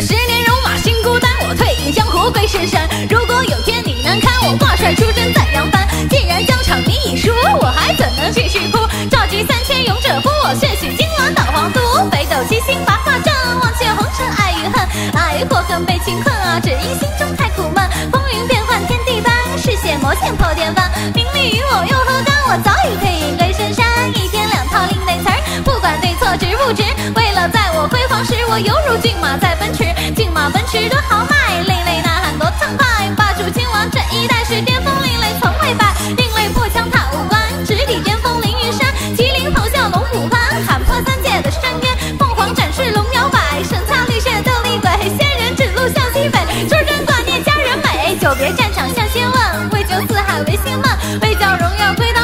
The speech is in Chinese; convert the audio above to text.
十年戎马心孤单，我退隐江湖归深山。如果有天你难堪，我挂帅出征再扬帆。既然疆场你已输，我还怎能继续哭？召集三千勇者夫，我血洗金銮捣皇都。北斗七星八卦阵，忘却红尘爱与恨。爱或恨被情困啊，只因心中太苦闷。风云变幻天地翻，嗜血魔剑破天翻。名利与我又何干？我早已退隐。犹如骏马在奔驰。骏马奔驰多豪迈，另类呐喊多畅快。霸主亲王这一代是巅峰，另类从未败。另类破枪踏五关，直抵巅峰凌云山。麒麟咆哮龙虎攀，喊破三界的深渊。凤凰展翅龙摇摆，神探绿线斗厉鬼。仙人指路向西北，出征挂念家人美。久别战场向先问，为救四海为心梦，为叫荣耀归。